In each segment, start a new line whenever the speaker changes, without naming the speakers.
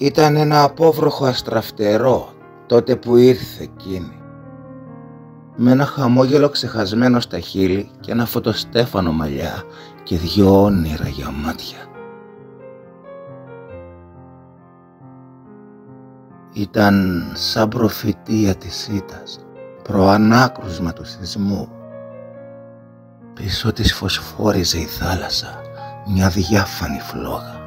Ήταν ένα απόβροχο αστραφτερό τότε που ήρθε εκείνη. Με ένα χαμόγελο ξεχασμένο στα χείλη και ένα φωτοστέφανο μαλλιά και δυο όνειρα για μάτια. Ήταν σαν προφητεία της ήτας, προανάκρουσμα του σεισμού. Πίσω της φωσφόριζε η θάλασσα, μια διάφανη φλόγα.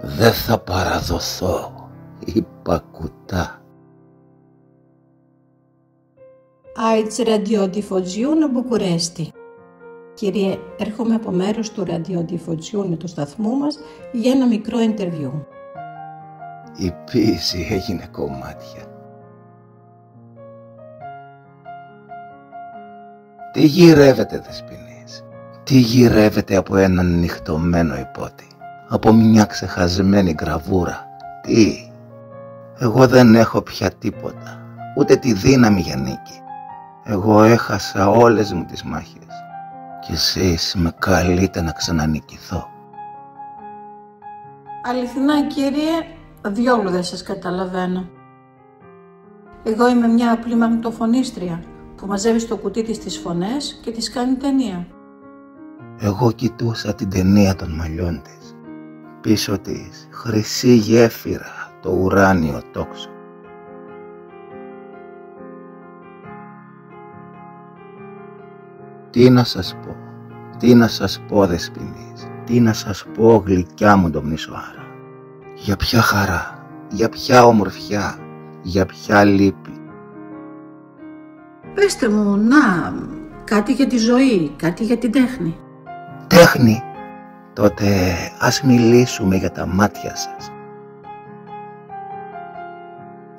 Δεν θα παραδοθώ, είπα κουτά.
AIDS ραδιοντιφωτζιούν Μπουκουρέστι. Κύριε, έρχομαι από μέρος του ραδιοντιφωτζιούν του σταθμού μας για ένα μικρό interview.
Η ποίηση έγινε κομμάτια. Τι γυρεύεται δεσποινής, τι γυρεύεται από έναν νυχτωμένο υπότι από μια ξεχασμένη γραβούρα. Τι, εγώ δεν έχω πια τίποτα, ούτε τη δύναμη για νίκη. Εγώ έχασα όλες μου τις μάχες και εσείς με καλείτε να ξανανικηθώ.
Αληθινά κύριε, διόλου δεν σας καταλαβαίνω. Εγώ είμαι μια απλή μαγνητοφωνίστρια που μαζεύει στο κουτί της τις φωνές και τις κάνει ταινία.
Εγώ κοιτούσα την ταινία των μαλλιών της πίσω της χρυσή γέφυρα το ουράνιο τόξο. Τι να σας πω, τι να σας πω δεσποινής, τι να σας πω γλυκιά μου το μνησοάρα. Για ποια χαρά, για ποια ομορφιά, για ποια λύπη.
Πεςτε μου, να, κάτι για τη ζωή, κάτι για την τέχνη.
Τέχνη, τότε ας μιλήσουμε για τα μάτια σας.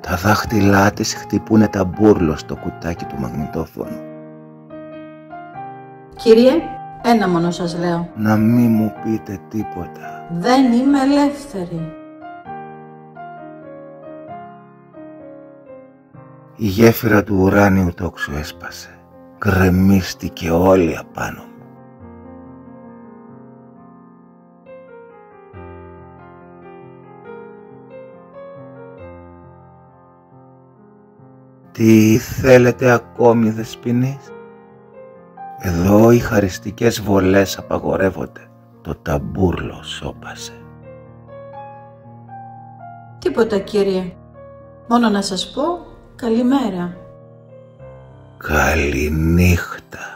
Τα δάχτυλά της χτυπούνε τα μπουρλο στο κουτάκι του μαγνητόφωνου.
Κύριε, ένα μόνο σας λέω.
Να μη μου πείτε τίποτα.
Δεν είμαι ελεύθερη.
Η γέφυρα του ουράνιου τόξου έσπασε. Γκρεμίστηκε όλη απάνω Τι θέλετε ακόμη δεσποινής. Εδώ οι χαριστικές βολές απαγορεύονται. Το ταμπούρλο σώπασε.
Τίποτα κύριε. Μόνο να σας πω καλημέρα.
Καληνύχτα.